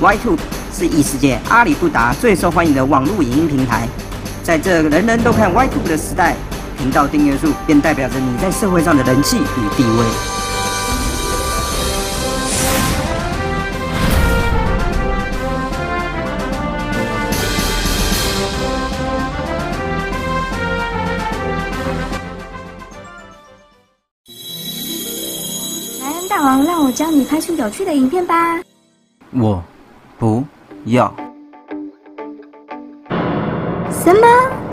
，YTube 是异世界阿里不达最受欢迎的网络影音平台。在这人人都看 YTube 的时代，频道订阅数便代表着你在社会上的人气与地位。莱恩大王，让我教你拍出有趣的影片吧。我不要。什么？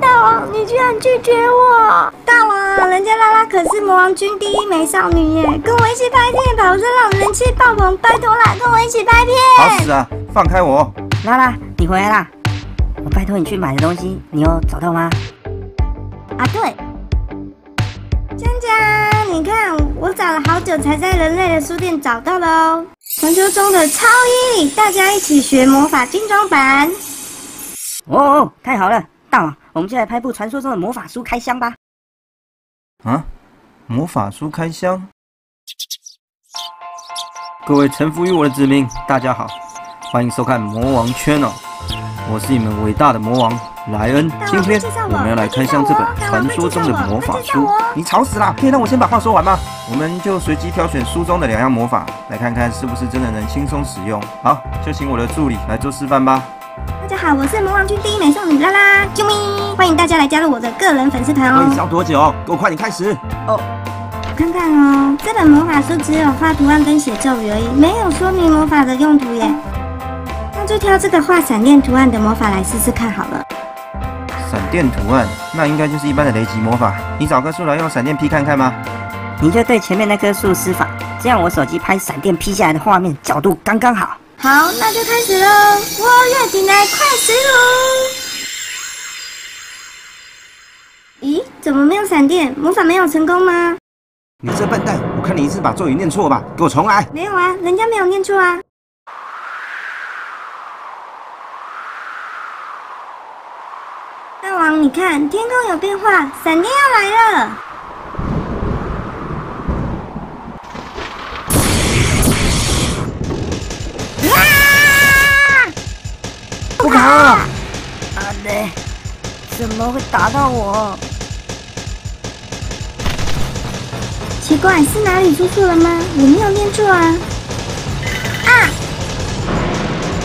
大王，你居然拒绝我！大王，人家拉拉可是魔王军第一美少女耶，跟我一起拍片，保证让人气爆棚！拜托啦，跟我一起拍片！好死啊！放开我！拉拉，你回来啦！我拜托你去买的东西，你有找到吗？啊，对。江江，你看，我找了好久才在人类的书店找到了哦。传说中的超一，大家一起学魔法精装版。哦，太好了！大王，我们就来拍部传说中的魔法书开箱吧。啊，魔法书开箱！各位臣服于我的子民，大家好，欢迎收看魔王圈哦。我是你们伟大的魔王莱恩。今天我们要来开箱这本传说中的魔法书。你吵死啦！可以让我先把话说完吗？我们就随机挑选书中的两样魔法，来看看是不是真的能轻松使用。好，就请我的助理来做示范吧。大家好，我是魔王军第一美少女拉拉，啾咪！欢迎大家来加入我的个人粉丝团哦。要多久？给我快点开始！哦，我看看哦，这本魔法书只有画图案跟写咒语而已，没有说明魔法的用途耶。那就挑这个画闪电图案的魔法来试试看好了。闪电图案，那应该就是一般的雷击魔法。你找棵树来用闪电劈看看吗？你就对前面那棵树施法，这样我手机拍闪电劈下来的画面角度刚刚好。好，那就开始喽！我月底来快始喽！咦，怎么没有闪电？魔法没有成功吗？你这笨蛋！我看你一次把咒语念错吧，给我重来！没有啊，人家没有念错啊。大王，你看天空有变化，闪电要来了！怎么会打到我？奇怪，是哪里出错了吗？我没有念错啊！啊！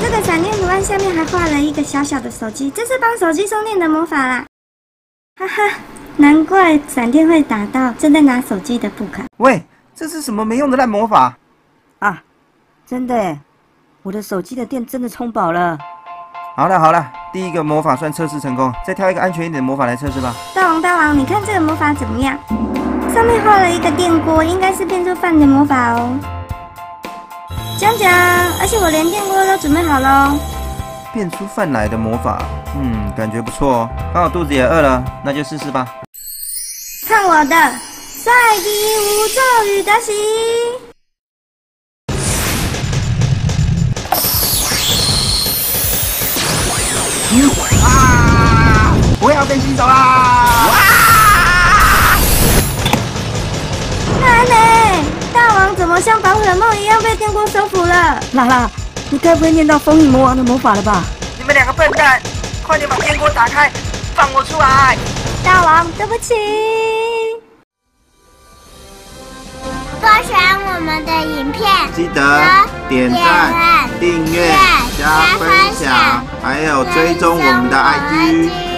这个闪电图案下面还画了一个小小的手机，这是帮手机充电的魔法啦！哈哈，难怪闪电会打到正在拿手机的布卡。喂，这是什么没用的烂魔法啊？真的，我的手机的电真的充饱了。好了好了，第一个魔法算测试成功，再挑一个安全一点的魔法来测试吧。大王大王，你看这个魔法怎么样？上面画了一个电锅，应该是变出饭的魔法哦。讲讲，而且我连电锅都准备好喽。变出饭来的魔法，嗯，感觉不错哦。刚好肚子也饿了，那就试试吧。看我的帅气无咒语的袭！啊！我要变行走啦！哇！奶奶，大王怎么像宝可梦一样被电锅收服了？拉拉，你该不会念到封印魔王的魔法了吧？你们两个笨蛋，快点把电锅打开，放我出来！大王，对不起。多喜欢我们的影片，记得点赞、订阅、加分享，还有追踪我们的 IG。